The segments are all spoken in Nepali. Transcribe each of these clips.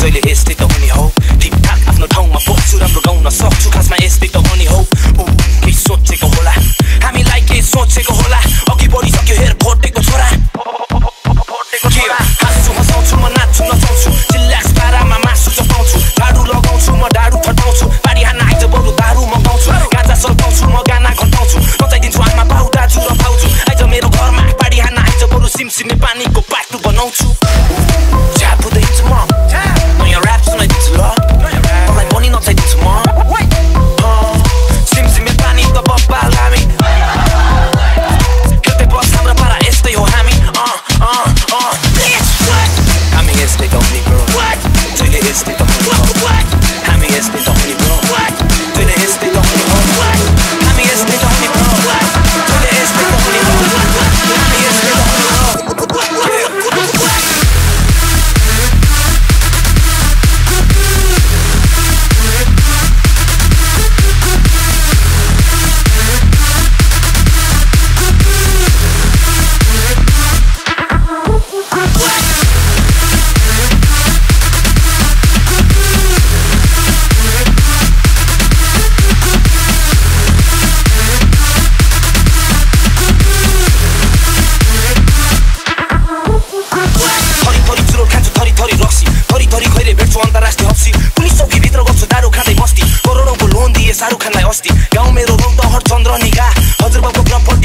जहिले यस्तै त हुने हो ठिकठाक आफ्नो ठाउँमा पुग्छु राम्रो गाउन सक्छु खासमा यस्तै त हुने हो ऊ केही सोचेको होला हामीलाई केही सोचेको होला अघि बढिसक्यो हेर खोटेको छोरा हाँस्छु हँसाउँछु म नाच्छु नचाउँछु चिल्ल्याक्स पारामा मासु चपाउँछु झाडु लगाउँछु म डाडु ठटाउँछु बारी हाना आइज बरु दारू मगाउँछु गाजा सल्काउँछु म गाना घटाउँछु नचाइदिन्छु आमा बाउ दाजु र भाउजू आइज मेरो घरमा बारी हाना आइज बरु सिमसिमे पानीको बाटो बनाउँछु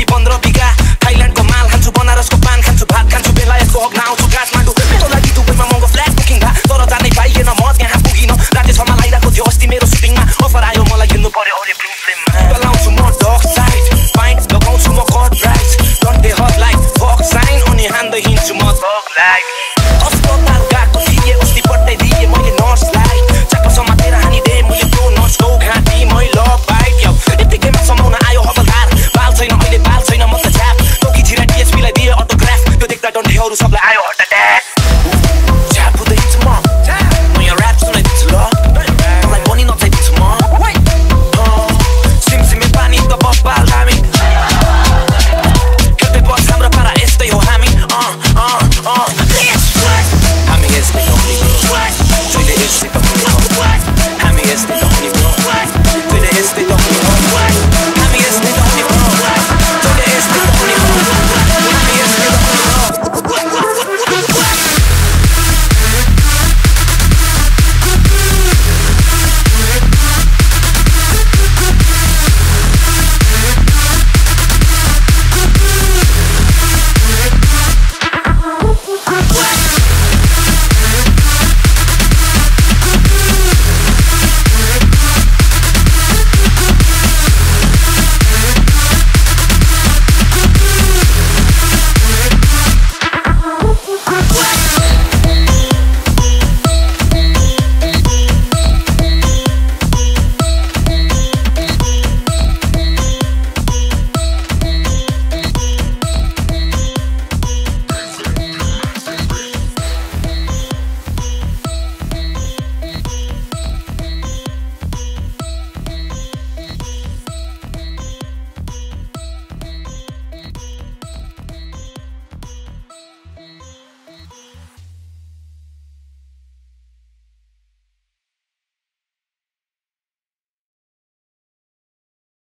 y